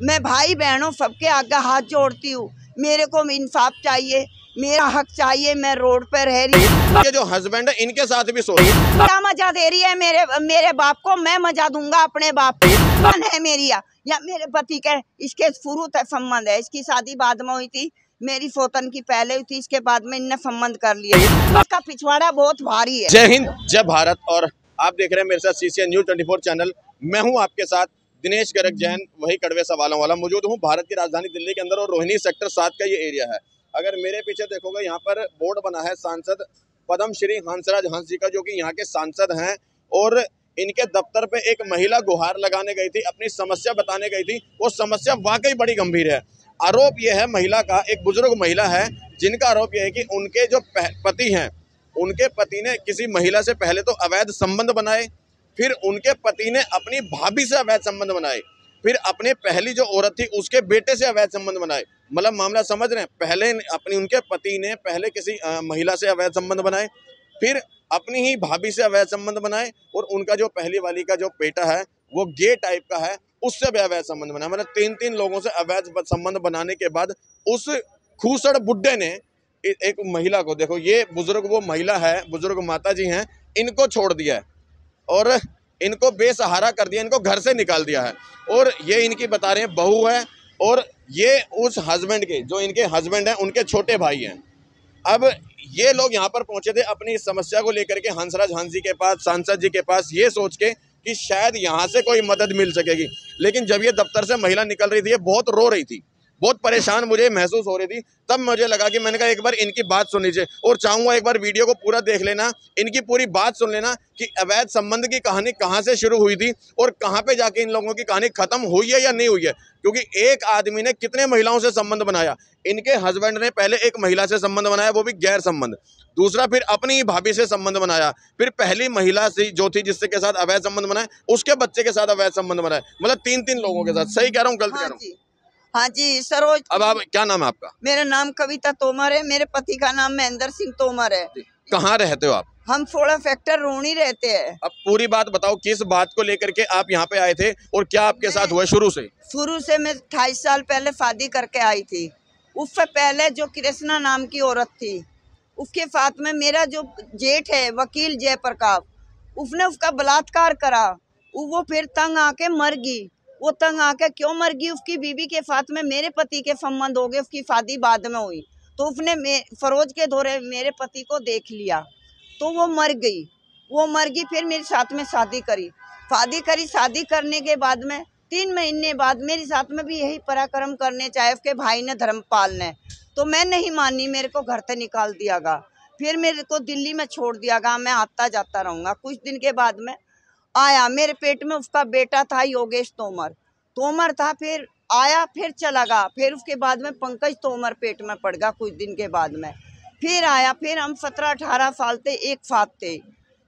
मैं भाई बहनों सबके आगे हाथ जोड़ती हूँ। मेरे को इंसाफ चाहिए मेरा हक चाहिए मैं रोड पर रह रही हूँ। ये जो हस्बैंड है इनके साथ भी सो रही क्या मज़ा दे रही है मेरे मेरे बाप को? मैं मज़ा दूँगा अपने बाप कौन है मेरी या, या मेरे पति के? इसके शुरू तक संबंध है। इसकी शादी बाद में हुई थी। मेरी सोतन की पहले हुई थी इसके बाद में इनने संबंध कर लिया इसका पिछवाड़ा बहुत भारी है। जय हिंद जय भारत। और आप देख रहे हैं मेरे साथ सीसीएन न्यूज़ 24 चैनल। मैं हूँ आपके साथ दिनेश गर्ग जैन, वही कड़वे सवालों वाला मौजूद हूँ। भारत की राजधानी दिल्ली के अंदर और रोहिणी सेक्टर सात का ये एरिया है। अगर मेरे पीछे देखोगे, यहाँ पर बोर्ड बना है सांसद पद्म श्री हंसराज हंस जी का, जो कि यहाँ के सांसद हैं और इनके दफ्तर पे एक महिला गुहार लगाने गई थी, अपनी समस्या बताने गई थी। वो समस्या वाकई बड़ी गंभीर है। आरोप यह है, महिला का एक बुज़ुर्ग महिला है, जिनका आरोप यह है कि उनके जो पति हैं, उनके पति ने किसी महिला से पहले तो अवैध संबंध बनाए फिर उनके पति ने अपनी भाभी से अवैध संबंध बनाए। फिर अपने पहली जो औरत थी उसके बेटे से अवैध संबंध बनाए। मतलब मामला समझ रहे हैं? पहले अपनी उनके पति ने पहले किसी आ, महिला से अवैध संबंध बनाए फिर अपनी ही भाभी से अवैध संबंध बनाए और उनका जो पहली वाली का जो बेटा है वो गे टाइप का है उससे भी अवैध संबंध बनाया मतलब तीन तीन लोगों से अवैध संबंध बनाने के बाद उस खूसड़ बुड्ढे ने एक महिला को देखो ये बुज़ुर्ग वो महिला है बुज़ुर्ग माता जी हैं इनको छोड़ दिया है। और इनको बेसहारा कर दिया, इनको घर से निकाल दिया है। और ये इनकी बता रहे हैं, बहू है, और ये उस हस्बैंड के, जो इनके हस्बैंड हैं, उनके छोटे भाई हैं। अब ये लोग यहाँ पर पहुँचे थे अपनी समस्या को लेकर के हंसराज हंस के पास, सांसद जी के पास, ये सोच के कि शायद यहाँ से कोई मदद मिल सकेगी। लेकिन जब ये दफ्तर से महिला निकल रही थी, ये बहुत रो रही थी। बहुत परेशान मुझे महसूस हो रही थी। तब मुझे लगा कि मैंने कहा, एक बार इनकी बात सुन लीजिए। और चाहूँगा एक बार वीडियो को पूरा देख लेना, इनकी पूरी बात सुन लेना कि अवैध संबंध की कहानी कहाँ से शुरू हुई थी और कहाँ पे जाके इन लोगों की कहानी खत्म हुई है या नहीं हुई है। क्योंकि एक आदमी ने कितने महिलाओं से संबंध बनाया? इनके हस्बैंड ने पहले एक महिला से संबंध बनाया, वो भी गैर संबंध। दूसरा फिर अपनी ही भाभी से संबंध बनाया। फिर पहली महिला से जो थी जिससे के साथ अवैध संबंध बनाए उसके बच्चे के साथ अवैध संबंध बनाए मतलब तीन तीन लोगों के साथ। सही कह रहा हूँ, गलत कह रहा हूँ? हाँ जी सरोज अब आप क्या नाम है आपका? मेरा नाम कविता तोमर है मेरे पति का नाम महेंद्र सिंह तोमर है। कहाँ रहते हो आप? हम थोड़ा फैक्टर रोनी रहते हैं। अब पूरी बात बताओ किस बात को लेकर के आप यहाँ पे आए थे और क्या आपके साथ हुआ शुरू से? शुरू से मैं अठाईस साल पहले शादी करके आई थी। उससे पहले जो कृष्णा नाम की औरत थी उसके साथ में मेरा जो जेठ है वकील जयप्रकाश उसने उसका बलात्कार करा। वो फिर तंग आके मर गई। वो तंग आके क्यों मर गई? उसकी बीवी के साथ में मेरे पति के संबंध हो गए, उसकी शादी बाद में हुई। तो उसने फरोज के दौरे मेरे पति को देख लिया। तो वो मर गई। वो मर गई, फिर मेरे साथ में शादी करी। शादी करी, शादी करने के बाद में, तीन महीने बाद मेरे साथ में भी यही पराक्रम करने चाहे उसके भाई ने, धर्मपाल ने। तो मैं नहीं मानी, मेरे को घर से निकाल दिया गा। फिर मेरे को दिल्ली में छोड़ दिया गा, मैं आता जाता रहूँगा। कुछ दिन के बाद में आया, मेरे पेट में उसका बेटा था योगेश तोमर। तोमर था, फिर आया, फिर चला गया। फिर उसके बाद में पंकज तोमर पेट में पड़ गया कुछ दिन के बाद में। फिर आया, फिर हम सत्रह अठारह साल थे एक साथ थे।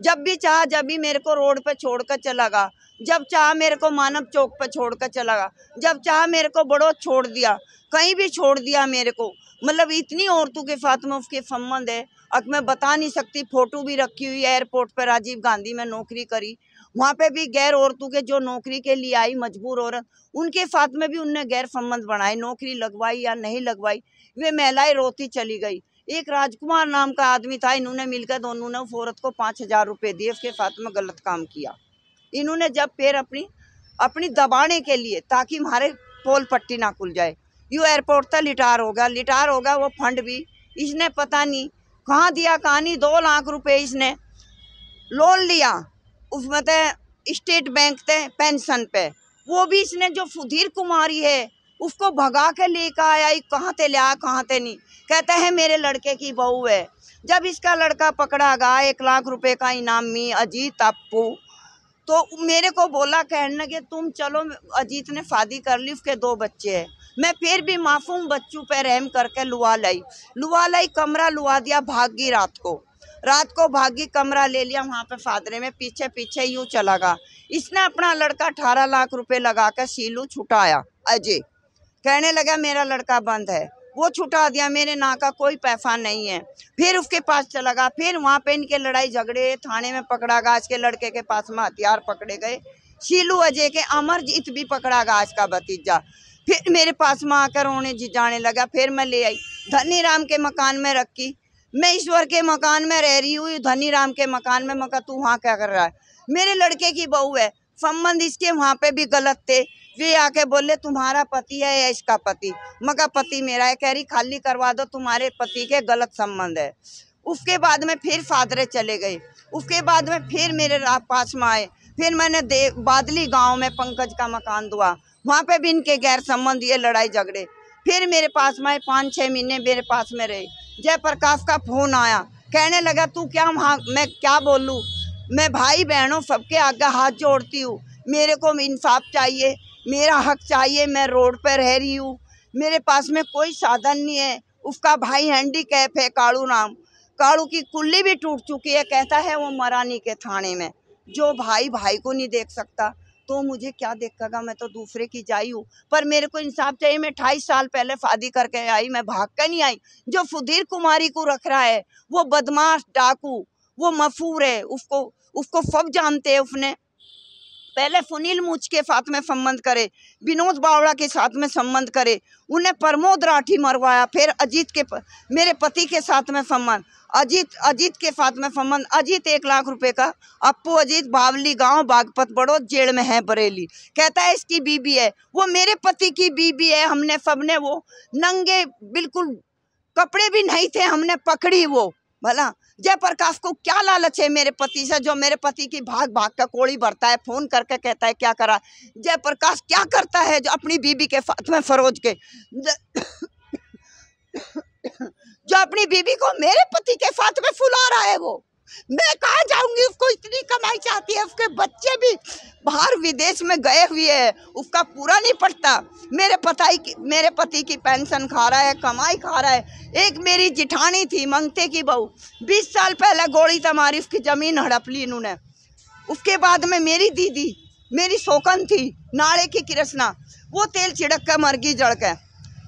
जब भी चाह, जब भी मेरे को रोड पे छोड़कर चला गया। जब चाह, मेरे को मानव चौक पे छोड़कर चला गया। जब चाह, मेरे को बड़ो छोड़ दिया। कहीं भी छोड़ दिया मेरे को। मतलब इतनी औरतों के साथ में उसके संबंध है। अब मैं बता नहीं सकती, फ़ोटो भी रखी हुई है एयरपोर्ट पर राजीव गांधी में नौकरी करी। वहाँ पे भी गैर औरतों के जो नौकरी के लिए आई मजबूर औरत, उनके साथ में भी उनने गैर संबंध बनाए, नौकरी लगवाई या नहीं लगवाई, वे महिलाएँ रोती चली गई। एक राजकुमार नाम का आदमी था, इन्होंने मिलकर दोनों ने उस औरत को पाँच हज़ार रुपये दिए, उसके साथ में गलत काम किया। इन्होंने जब फिर अपनी अपनी दबाने के लिए, ताकि हमारे पोल पट्टी ना खुल जाए, यू एयरपोर्ट था लिटार होगा लिटार होगा वो फंड भी, इसने पता नहीं कहाँ दिया, कहानी, दो लाख रुपए इसने, लोन लिया उसमें स्टेट बैंक थे पेंशन पे। वो भी इसने जो सुधीर कुमारी है, उसको भगा के लेकर आया कहाँ थे लिया, कहाँ थे नहीं। कहते हैं, मेरे लड़के की बहू है। जब इसका लड़का पकड़ा गया, एक लाख रुपए का इनाम मी, अजीत अपू तो मेरे को बोला कहने के तुम चलो, अजीत ने शादी कर ली, उसके दो बच्चे हैं। मैं फिर भी माफूम बच्चों पे रहम करके लुआ लाई। लुआ लाई, कमरा लुआ दिया, भागी रात को। रात को भागी कमरा ले लिया, वहाँ पे फादरे में पीछे पीछे यूँ चला गया। इसने अपना लड़का अठारह लाख रुपए लगा कर शीलू छुटाया। अजय कहने लगा, मेरा लड़का बंद है। वो छुटा दिया, मेरे ना का कोई पैसा नहीं है। फिर उसके पास चला गया। फिर वहाँ पे इनके लड़ाई झगड़े, थाने में पकड़ा गया। आज के लड़के के पास में हथियार पकड़े गए। शीलू, अजय के अमरजीत भी पकड़ा गया आज का भतीजा। फिर मेरे पास में आकर जी जाने लगा। फिर मैं ले आई। धनी राम के मकान में रखी। मैं ईश्वर के मकान में रह रही हूँ धनी राम के मकान में। मका तू वहाँ क्या कर रहा है? मेरे लड़के की बहू है। संबंध इसके वहाँ पे भी गलत थे। वे आके बोले, तुम्हारा पति है या इसका पति? मका पति मेरा है। कह रही, खाली करवा दो, तुम्हारे पति के गलत संबंध है। उसके बाद में फिर फादरे चले गए। उसके बाद में फिर मेरे पास में आए। फिर मैंने दे, बादली गाँव में पंकज का मकान दुआ। वहाँ पे भी इनके गैर संबंध ये लड़ाई झगड़े। फिर मेरे पास में आए पाँच छः महीने मेरे पास में रहे। जयप्रकाश का फ़ोन आया। कहने लगा, तू क्या वहाँ, मैं क्या बोलूँ? मैं भाई बहनों सबके आगे हाथ जोड़ती हूँ। मेरे को इंसाफ चाहिए, मेरा हक चाहिए, मैं रोड पर रह रही हूँ। मेरे पास में कोई साधन नहीं है। उसका भाई हैंडीकैप है काड़ू नाम। काड़ू की कुल्ली भी टूट चुकी है। कहता है, वो मरानी के थाने में, जो भाई भाई को नहीं देख सकता। तो मुझे क्या देखेगा? मैं तो दूसरे की जाई हूँ। पर मेरे को इंसाफ चाहिए। मैं अठाईस साल पहले शादी करके आई। मैं भाग कर नहीं आई। जो सुधीर कुमारी को रख रहा है, वो बदमाश डाकू, वो मफूर है। उसको उसको सब जानते हैं उसने। पहले सुनील मुझ के साथ में संबंध करे, विनोद बावड़ा के साथ में संबंध करे, उन्हें प्रमोद राठी मरवाया, फिर अजीत के मेरे पति के साथ में संबंध, अजीत अजीत के साथ में संबंध, अजीत एक लाख रुपए का, अप्पू अजीत बावली गाँव, बागपत बड़ो जेल में है बरेली, कहता है इसकी बीबी है, वो मेरे पति की बीबी है, हमने सबने वो नंगे, बिल्कुल कपड़े भी नहीं थे, हमने पकड़ी वो भला जयप्रकाश को क्या लालच है मेरे पति से, जो मेरे पति की भाग भाग का कोड़ी भरता है, फ़ोन करके कहता है, क्या करा? जयप्रकाश क्या करता है जो अपनी बीबी के साथ में फरोज के? जो अपनी बीबी को मेरे पति के साथ में फुला रहा है वो? मैं कहा जाऊँगी कमाई चाहती है, उसके बच्चे भी बाहर विदेश में गए हुए हैं, उसका पूरा नहीं पड़ता मेरे पताई की, मेरे पति की पेंशन खा रहा है, कमाई खा रहा है। एक मेरी जिठानी थी, मंगते की बहू। बीस साल पहले गोली तमारी, उसकी ज़मीन हड़प ली इन्होंने। उसके बाद में मेरी दीदी, मेरी शोकन थी नाड़े की कृष्णा वो तेल छिड़क कर मर गई जड़ के।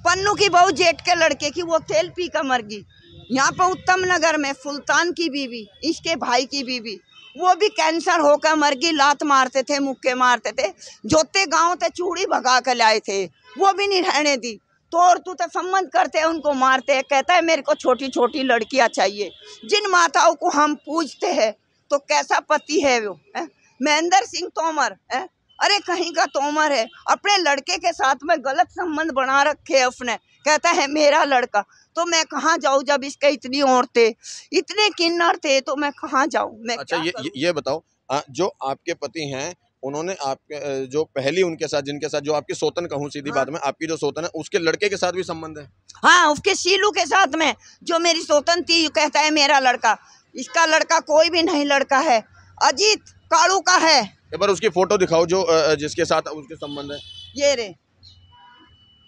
पन्नू की बहू जेठ के लड़के की, वो तेल पी कर मर गई। यहाँ पर उत्तम नगर में, सुल्तान की बीवी, इसके भाई की बीवी। वो भी कैंसर होकर मर गई, लात मारते थे, मुक्के मारते थे। जोते गाँव ते चूड़ी भगा कर लाए थे। वो भी नहीं रहने दी। तो और तू तो संबंध करते हैं उनको मारते हैं, कहता है, मेरे को छोटी छोटी लड़कियाँ चाहिए। जिन माताओं को हम पूजते हैं तो कैसा पति है वो, है? महेंद्र सिंह तोमर, है? अरे, कहीं का तोमर है। अपने लड़के के साथ में गलत संबंध बना रखे है उसने। कहता है, मेरा लड़का तो मैं कहाँ जाऊँ जब इसके इतनी औरतें इतने किन्नर थे तो मैं कहाँ जाऊँ? मैं अच्छा ये करूँ? ये- बताओ आ, जो आपके पति हैं उन्होंने आपके जो पहली उनके साथ जिनके साथ जो आपकी सोतन कहूँ सीधी हाँ। बात में आपकी जो सोतन है उसके लड़के के साथ भी संबंध है? हाँ उसके सीलू के साथ में जो मेरी सोतन थी कहता है मेरा लड़का। इसका लड़का कोई भी नहीं लड़का है अजीत काड़ू का है। एक बार उसकी फ़ोटो दिखाओ जो जिसके साथ उसके संबंध है। ये रे।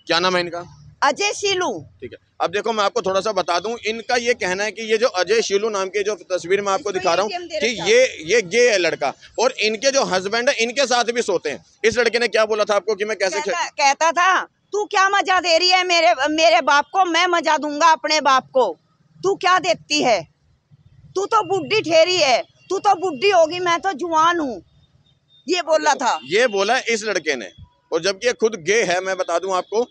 क्या नाम है इनका? अजय शीलू। ठीक है। अब देखो मैं आपको थोड़ा सा बता दूँ इनका ये कहना है कि ये जो अजय शीलू नाम के जो तस्वीर मैं आपको दिखा रहा हूँ कि ये ये गे है लड़का। और इनके जो हस्बैंड है इनके साथ भी सोते हैं। इस लड़के ने क्या बोला था आपको कि मैं कैसे कहता, कहता था तू क्या मज़ा दे रही है मेरे मेरे बाप को? मैं मज़ा दूँगा अपने बाप को। तू क्या देखती है? तू तो बुढ़ी ठेरी है। तू तो बुढ़ी होगी मैं तो जुआन हूँ। ये बोला था। ये बोला इस लड़के ने। और जबकि ये खुद गे है, मैं बता दूँ आपको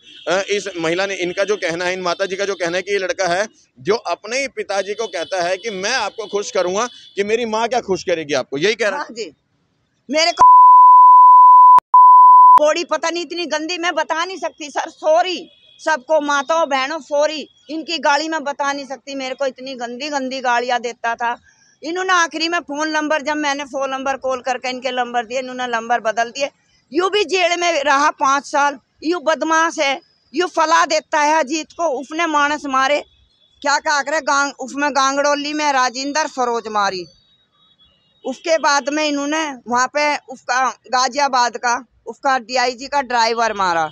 इस महिला ने इनका जो कहना है, इन माता जी का जो कहना है कि ये लड़का है, जो अपने ही पिताजी को कहता है कि मैं आपको खुश करूँगा कि मेरी माँ क्या खुश करेगी आपको, यही कह रहा है। हाँ मेरे को बॉडी पता नहीं, इतनी गंदी मैं बता नहीं सकती, सर, सॉरी। सबको माताओं, बहनों, सॉरी। इनकी गाड़ी में बता नहीं सकती, मेरे को इतनी गंदी गंदी गाड़ियाँ देता था। इन्होंने आखिरी में फ़ोन नंबर, जब मैंने फ़ोन नंबर कॉल करके इनके नंबर दिए, इन्होंने नंबर बदल दिए। यू भी जेल में रहा पाँच साल। यू बदमाश है। यू फला देता है अजीत को। उसने मानस मारे। क्या कहा करे गांग, उसमें गांगड़ोली में राजिंदर सरोज मारी। उसके बाद में इन्होंने वहाँ पे उसका, गाजियाबाद का, उसका डीआईजी का ड्राइवर मारा।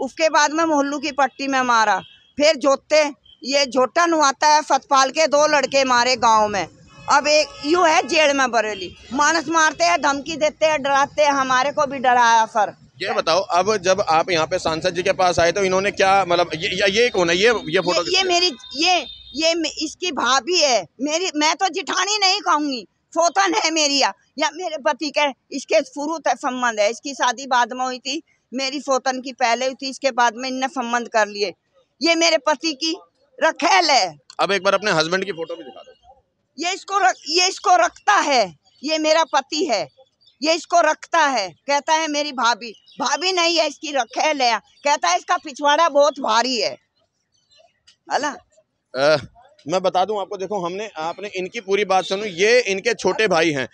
उसके बाद में मोहल्लू की पट्टी में मारा। फिर जोते, ये झोटा नुआता है सतपाल के दो लड़के मारे गाँव में। अब एक यू है जेल में बरेली। मानस मारते हैं धमकी देते हैं डराते हैं हमारे को भी डराया सर। ये बताओ अब जब आप यहाँ पे सांसद जी के पास आए तो इन्होंने क्या मतलब ये, ये, ये कौन है? ये ये फ़ोटो ये, ये मेरी ये ये इसकी भाभी है। मेरी मैं तो जिठानी नहीं कहूँगी। फोतन है मेरी या, या मेरे पति के इसके शुरू तक संबंध है। इसकी शादी बाद में हुई थी। मेरी फोतन की पहले हुई थी इसके बाद में इनने संबंध कर लिए। ये मेरे पति की रखेल है। अब एक बार अपने हस्बैंड की फ़ोटो भी दिखा दो। ये इसको रख, ये इसको रखता है। ये मेरा पति है। ये इसको रखता है। कहता है मेरी भाभी। भाभी नहीं है इसकी रखेल है कहता है इसका पिछवाड़ा बहुत भारी है। अला। अ, मैं बता दूँ आपको देखो हमने आपने इनकी पूरी बात सुनी। ये इनके छोटे भाई हैं।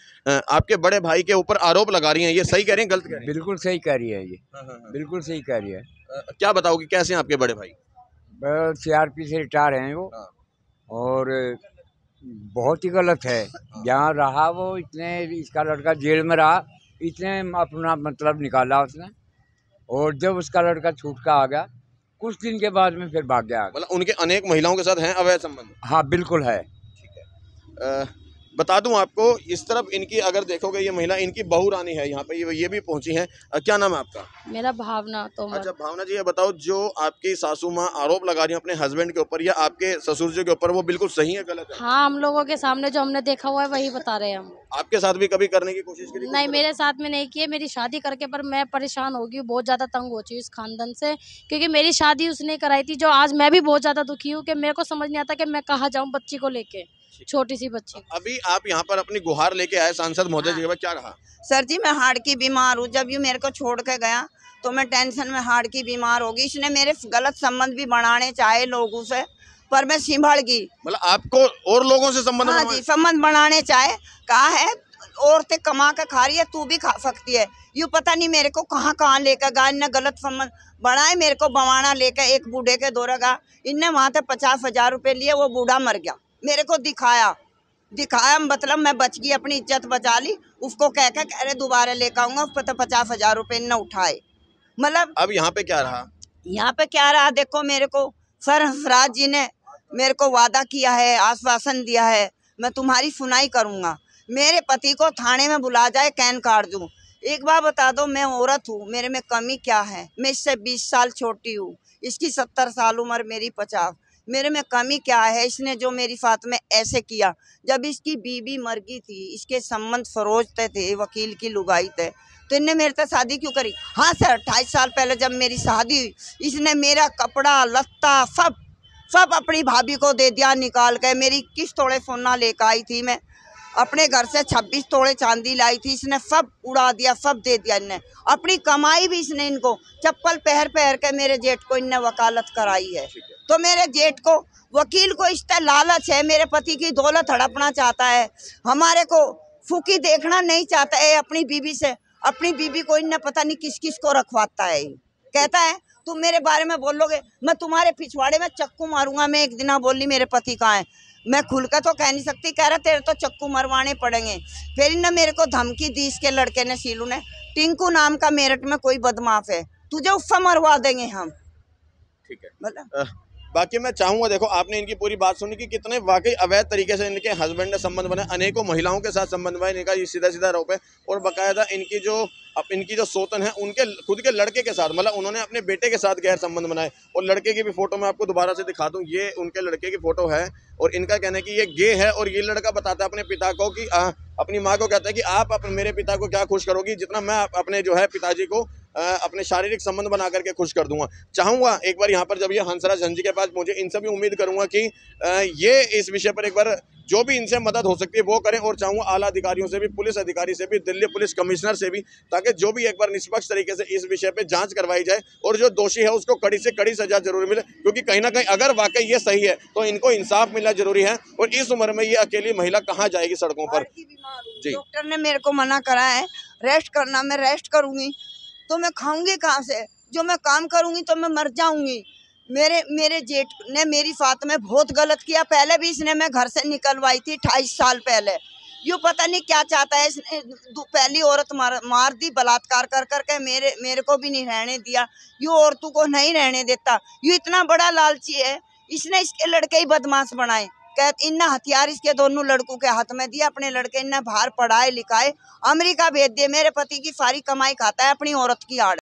आपके बड़े भाई के ऊपर आरोप लगा रही हैं। ये सही कह रही हैं गलत कह रही हैं? बिल्कुल सही कह रही है ये। हैं बिल्कुल सही कह रही है। अ, क्या बताओगे कैसे हैं आपके बड़े भाई? सीआरपी से रिटायर हैं वो। हाँ। और बहुत ही गलत है। जहाँ रहा वो इतने इसका लड़का जेल में रहा इतने अपना मतलब निकाला उसने। और जब उसका लड़का छूट का आ गया कुछ दिन के बाद में फिर भाग गया। मतलब उनके अनेक महिलाओं के साथ हैं अवैध संबंध? हाँ बिल्कुल है। अ, बता दूँ आपको इस तरफ़ इनकी अगर देखोगे ये महिला इनकी बहू रानी है यहाँ पे ये ये भी पहुँची हैं। क्या नाम है आपका? मेरा भावना तो अच्छा भावना जी ये बताओ जो आपकी सासू माँ आरोप लगा रही है अपने हस्बैंड के ऊपर या आपके ससुर जी के ऊपर वो बिल्कुल सही है गलत है? हाँ हम लोगों के सामने जो हमने देखा हुआ है वही बता रहे हैं हम। आपके साथ भी कभी करने की कोशिश करी? नहीं मेरे साथ में नहीं किए मेरी शादी करके पर मैं परेशान हो गई हूँ, बहुत ज़्यादा तंग हो चुकी इस खानदान से क्योंकि मेरी शादी उसने कराई थी जो आज मैं भी बहुत ज़्यादा दुखी हूँ कि मेरे को समझ नहीं आता कि मैं कहाँ जाऊँ बच्ची को लेके। छोटी सी बच्ची। अभी आप यहाँ पर अपनी गुहार लेके आए सांसद महोदय जी के पास क्या कहा सर जी मैं हार्ट की बीमार हूँ। जब यू मेरे को छोड़ के गया तो मैं टेंशन में हार्ट की बीमार होगी। इसने मेरे गलत संबंध भी बनाने चाहे लोगों से पर मैं संभल गई। मतलब आपको और लोगों से संबंध हाँ जी संबंध बनाने चाहे कहा है औरतें कमा के खा रही है तू भी खा सकती है। यूँ पता नहीं मेरे को कहाँ कहाँ लेकर गया इनने गलत संबंध बनाए मेरे को बवाना लेकर एक बूढ़े के दौरा गया। इनने वहाँ से पचास हज़ार रुपये लिए वो बूढ़ा मर गया। मेरे को दिखाया। दिखाया मतलब मैं बच गई अपनी इज़्ज़त बचा ली। उसको कह के कह रहे दोबारा लेकर आऊँगा पर तो पचास हज़ार रुपये न उठाए। मतलब अब यहाँ पे क्या रहा? यहाँ पे क्या रहा? देखो मेरे को सर हंसराज जी ने मेरे को वादा किया है आश्वासन दिया है मैं तुम्हारी सुनाई करूँगा। मेरे पति को थाने में बुला जाए कैन काट दूँ। एक बार बता दो मैं औरत हूँ मेरे में कमी क्या है? मैं इससे बीस साल छोटी हूँ इसकी सत्तर साल उम्र मेरी पचास। मेरे में कमी क्या है? इसने जो मेरी साथ में ऐसे किया। जब इसकी बीबी मर गई थी, इसके संबंध फरोजते थे, वकील की लुगाई थे तो इनने मेरे से शादी क्यों करी? हाँ सर, अट्ठाईस साल पहले जब मेरी शादी हुई, इसने मेरा कपड़ा, लत्ता, सब सब अपनी भाभी को दे दिया निकाल के। मेरी किस तोड़े सोना लेकर आई थी मैं? अपने घर से छब्बीस तोड़े चांदी लाई थी, इसने सब उड़ा दिया, सब दे दिया इनने। अपनी कमाई भी इसने इनको, चप्पल पहर पहर के मेरे जेठ को इनने वकालत कराई है। तो मेरे जेठ को वकील को इस तरह लालच है मेरे पति की दौलत हड़पना चाहता है। हमारे को फूकी देखना नहीं चाहता है अपनी बीबी से। अपनी बीबी को इनने पता नहीं किस किस को रखवाता है। कहता है तुम मेरे बारे में बोलोगे मैं तुम्हारे पिछवाड़े में चक्कू मारूँगा मैं एक दिन बोली मेरे पति कहाँ है। मैं खुल कर तो कह नहीं सकती कह रहा तेरे तो चक्कू मरवाने पड़ेंगे। फिर इनने मेरे को धमकी दी इसके लड़के ने सीलू ने टिंकू नाम का मेरठ में कोई बदमाश है तुझे उफ़ा मरवा देंगे हम। ठीक है। मतलब बाकी मैं चाहूँगा, देखो, आपने इनकी पूरी बात सुनी कि कितने वाकई अवैध तरीके से इनके हस्बैंड ने संबंध बनाए अनेकों महिलाओं के साथ संबंध बनाए इनका ये सीधा सीधा आरोप है और बकायदा इनकी जो, अब इनकी जो सोतन है, उनके, खुद के लड़के के साथ मतलब उन्होंने अपने बेटे के साथ गैर संबंध बनाए। और लड़के की भी फ़ोटो मैं आपको दोबारा से दिखा दूँ, ये उनके लड़के की फ़ोटो है और इनका कहना है कि ये गे है और ये लड़का बताता है अपने पिता को कि अपनी माँ को कहता है कि आप अपने मेरे पिता को क्या खुश करोगी? जितना मैं अप- अपने जो है पिताजी को अपने शारीरिक संबंध बना करके खुश कर दूँगा। चाहूँगा एक बार यहाँ पर जब ये हंसराज झंझी के पास मुझे इनसे भी उम्मीद करूँगा कि ये इस विषय पर एक बार जो भी इनसे मदद हो सकती है वो करें और चाहूँगा आला अधिकारियों से भी पुलिस अधिकारी से भी दिल्ली पुलिस कमिश्नर से भी ताकि जो भी एक बार निष्पक्ष तरीके से इस विषय पे जाँच करवाई जाए और जो दोषी है उसको कड़ी से कड़ी सजा ज़रूर मिले क्योंकि कहीं ना कहीं अगर वाकई ये सही है तो इनको इंसाफ मिलना ज़रूरी है और इस उम्र में ये अकेली महिला कहाँ जाएगी सड़कों पर? जी। डॉक्टर ने मेरे को मना करा है। रेस्ट करना मैं रेस्ट करूँगी। तो मैं खाऊँगी कहाँ से? जो मैं काम करूँगी तो मैं मर जाऊँगी। मेरे मेरे जेठ ने मेरी साथ में बहुत गलत किया। पहले भी इसने मैं घर से निकलवाई थी अट्ठाईस साल पहले। यूँ पता नहीं क्या चाहता है इसने पहली औरत मार मार दी, बलात्कार कर करके मेरे मेरे को भी नहीं रहने दिया। यूँ औरतों को नहीं रहने देता। यूँ इतना बड़ा लालची है। इसने इसके लड़के ही बदमाश बनाए। कह इन्ना हथियार इसके दोनों लड़कों के हाथ में दिया अपने लड़के इन्ना बाहर पढ़ाए, लिखाए। अमेरिका भेज दिए, मेरे पति की सारी कमाई खाता है, अपनी औरत की आड़।